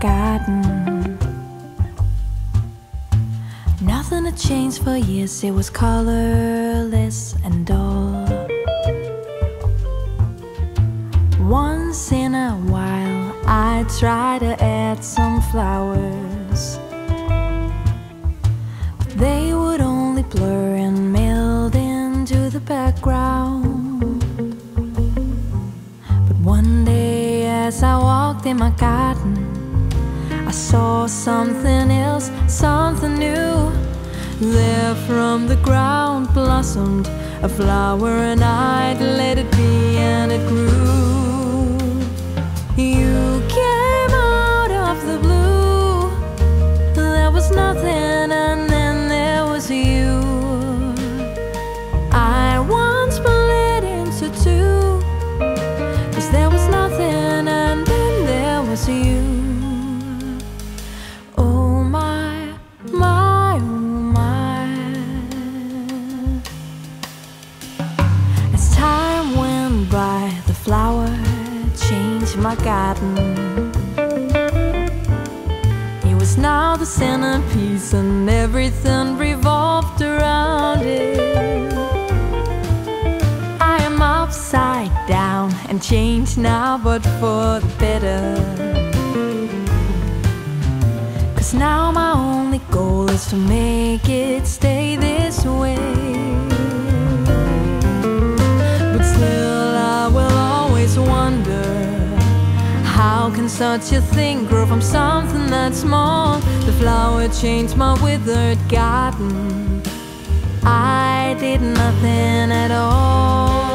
garden. Nothing had changed for years, it was colorless and dull. Once in a while, I try to add some flowers. But they would only blur and meld into the background. But one day, as I walked in my garden, I saw something else, something new. There from the ground blossomed a flower, and I'd let it be, and it grew. My garden. It was now the centerpiece, and everything revolved around it. I am upside down and changed now, but for the better. Cause now my only goal is to make it stay this such a thing grow from something that small? The flower changed my withered garden. I did nothing at all.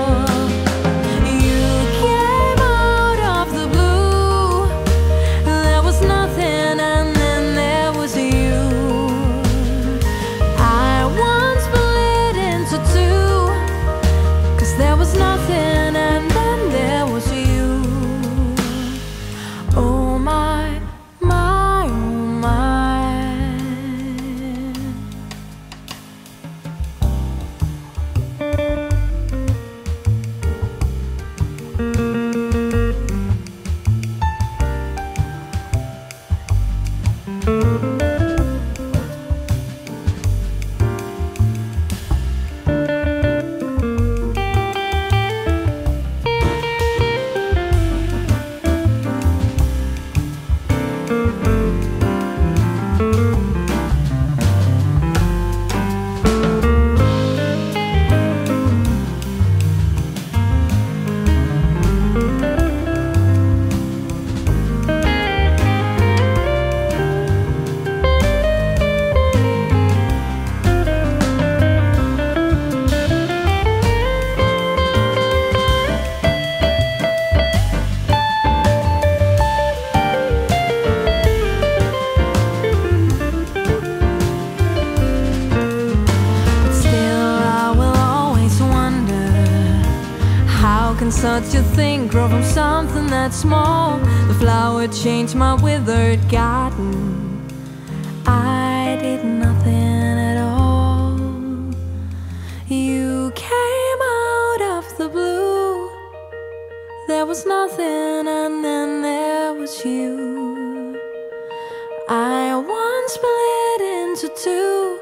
Such a thing grow from something that small? The flower changed my withered garden. I did nothing at all. You came out of the blue. There was nothing, and then there was you. I once split into two.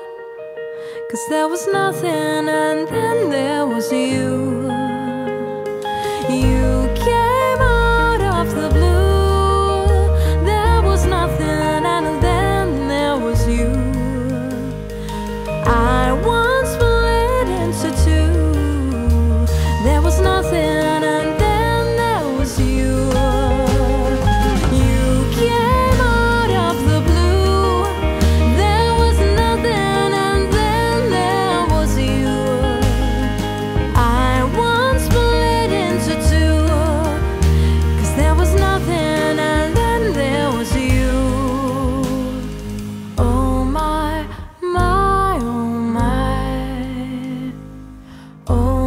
Cause there was nothing and then there was you. Oh.